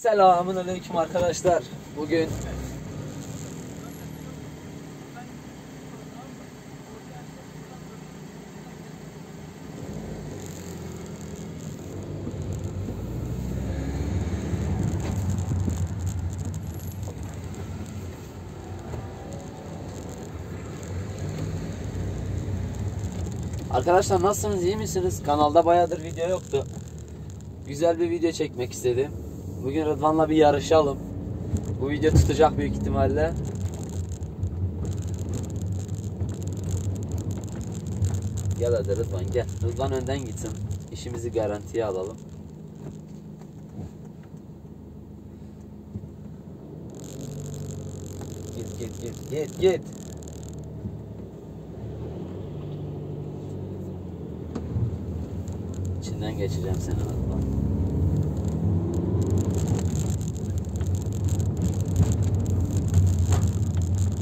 Selamun aleyküm arkadaşlar. Bugün Arkadaşlar nasılsınız iyi misiniz? Kanalda bayağıdır video yoktu. Güzel bir video çekmek istedim. Bugün Rıdvan'la bir yarışalım. Bu video tutacak büyük ihtimalle. Gel hadi Rıdvan gel. Rıdvan önden gitsin. İşimizi garantiye alalım. Git git git git git. İçinden geçeceğim seni Rıdvan.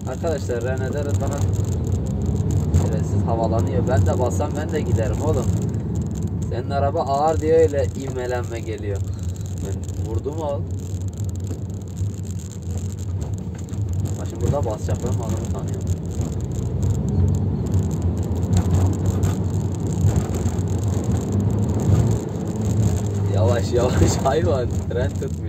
Arkadaşlar Rene'de Rıdvan'a şerefsiz havalanıyor. Ben de basam ben de giderim oğlum. Senin araba ağır diye öyle ivmelenme geliyor. Ben vurdum oğlum. Ama şimdi burada basacak ben adamı tanıyorum. Yavaş yavaş hayvan tren tutmuyor.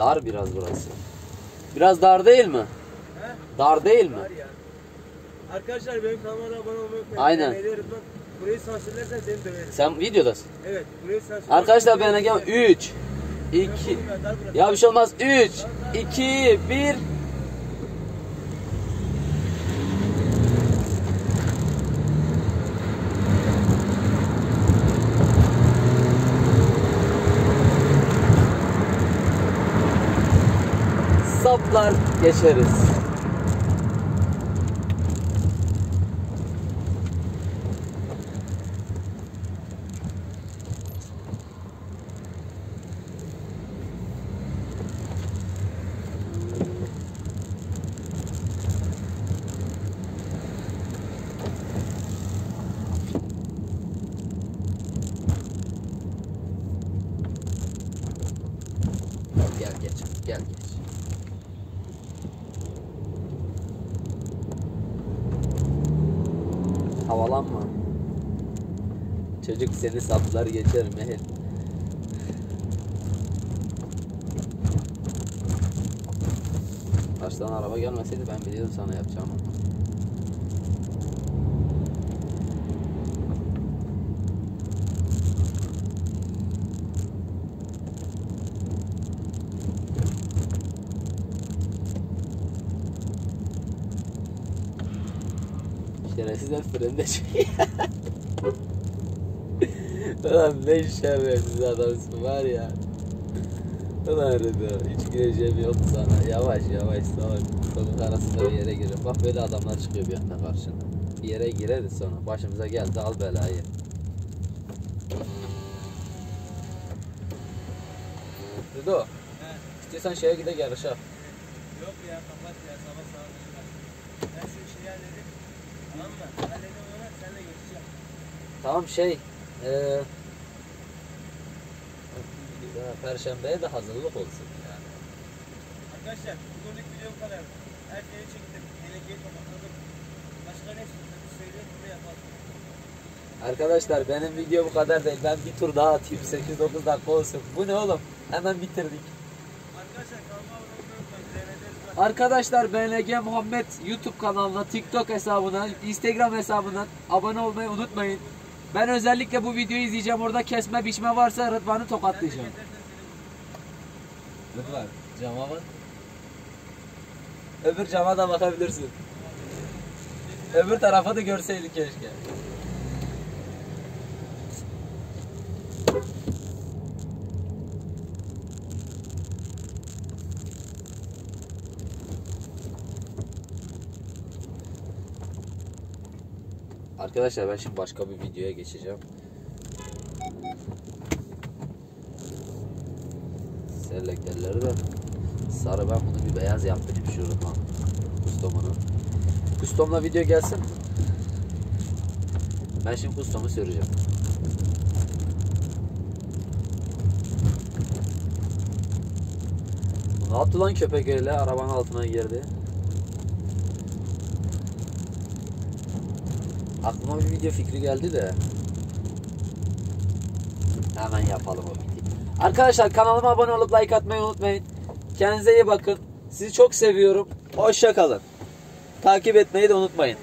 Dar biraz burası. Biraz dar değil mi? He? Dar değil mi? Ya. Arkadaşlar benim kanalıma abone olmayı unutmayın. Aynen. Burayı sansürlersen seni döverim. Sen videodasın. Evet. Burayı sansürlersen... Arkadaşlar ben gel 3 2 Ya, dar bırak. Ya bir şey olmaz. 3 2 1 Saplar geçeriz. Gel geç. Gel geç. Havalanma. Çocuk seni saplar geçer mehel. Baştan araba gelmeseydi ben biliyordum sana yapacağımı. Şerefsiz hep frende. Ulan ne şerefsiz adamsın var ya. Ulan Rıdvan hiç gireceğim yoktu sana. Yavaş yavaş salak. Sokak arasında bir yere girin. Bak böyle adamlar çıkıyor bir anda karşına. Bir yere gireriz sonra. Başımıza geldi al belayı. Rıdo. İstiyorsan şeye gide yarışa. Yok ya kapat ya sabah sabah. Ben şu işi halledip. Tamam mı? Halledip ona seninle geçeceğim. Tamam şey. Ya Perşembeye de hazırlık olsun yani. Arkadaşlar bugünlük video bu kadar. Her şeyi çektim. Telekeyi toparladım. Başka ne istiyorsanız söyleyin bunu yapalım. Arkadaşlar benim video bu kadar değil. Ben bir tur daha atayım 8-9 dakika olsun. Bu ne oğlum? Hemen bitirdik. Arkadaşlar BNG Muhammed YouTube kanalına, TikTok hesabına, Instagram hesabına abone olmayı unutmayın. Ben özellikle bu videoyu izleyeceğim. Orada kesme biçme varsa Rıdvan'ı tokatlayacağım. Rıdvan cama bak. Öbür cama da bakabilirsin. Öbür tarafa da görseydik keşke. Arkadaşlar ben şimdi başka bir videoya geçeceğim. Selektörleri de sarı ben bunu bir beyaz yaptırayım şuradan. Ustamını. Custom'la video gelsin? Ben şimdi Custom'u süreceğim. Ne yaptı lan köpek öyle arabanın altına girdi. Aklıma bir video fikri geldi de. Hemen yapalım o videoyu. Arkadaşlar kanalıma abone olup like atmayı unutmayın. Kendinize iyi bakın. Sizi çok seviyorum. Hoşça kalın. Takip etmeyi de unutmayın.